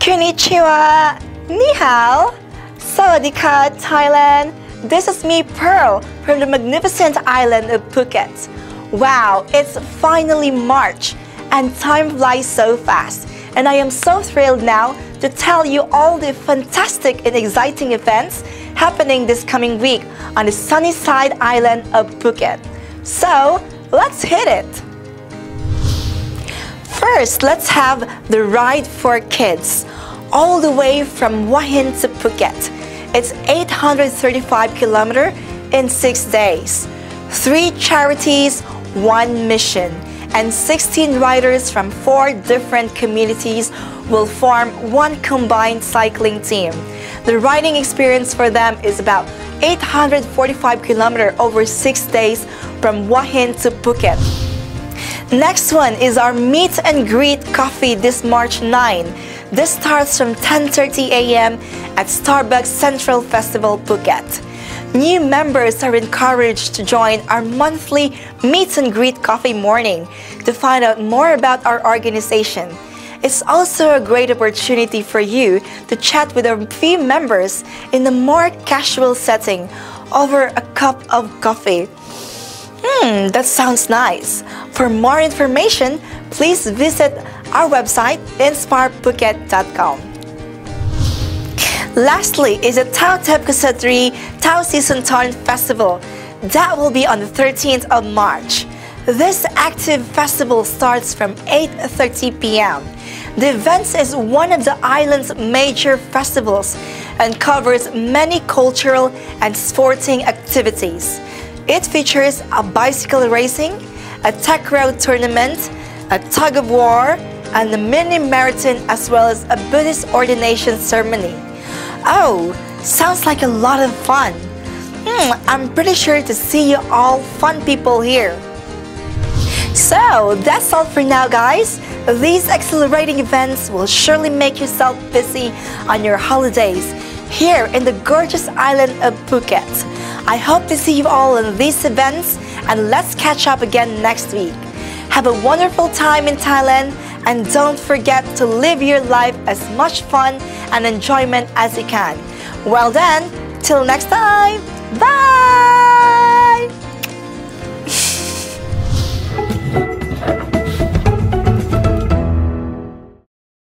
Konnichiwa, Ni hao, Sawadee Thailand. This is me, Pearl, from the magnificent island of Phuket. Wow, it's finally March, and time flies so fast. And I am so thrilled now to tell you all the fantastic and exciting events happening this coming week on the sunny side island of Phuket. So, let's hit it! First, let's have the ride for kids, all the way from Hua Hin to Phuket. It's 835 kilometers in six days. Three charities, one mission, and 16 riders from four different communities will form one combined cycling team. The riding experience for them is about 845 kilometers over six days from Hua Hin to Phuket. Next one is our meet and greet coffee this March 9. This starts from 10.30 a.m. at Starbucks Central Festival Phuket. New members are encouraged to join our monthly meet and greet coffee morning to find out more about our organization. It's also a great opportunity for you to chat with our few members in a more casual setting over a cup of coffee. Hmm, that sounds nice. For more information, please visit our website inspirephuket.com. Lastly is the Thao Thep Krasattri Thao Si Sunthon Festival. That will be on the 13th of March. This active festival starts from 8.30 p.m. The event is one of the island's major festivals and covers many cultural and sporting activities. It features a bicycle racing, a takraw tournament, a tug of war, and a mini marathon as well as a Buddhist ordination ceremony. Oh, sounds like a lot of fun. Hmm, I'm pretty sure to see you all fun people here. So, that's all for now guys. These exhilarating events will surely make yourself busy on your holidays here in the gorgeous island of Phuket. I hope to see you all in these events and let's catch up again next week. Have a wonderful time in Thailand and don't forget to live your life as much fun and enjoyment as you can. Well then, till next time, bye!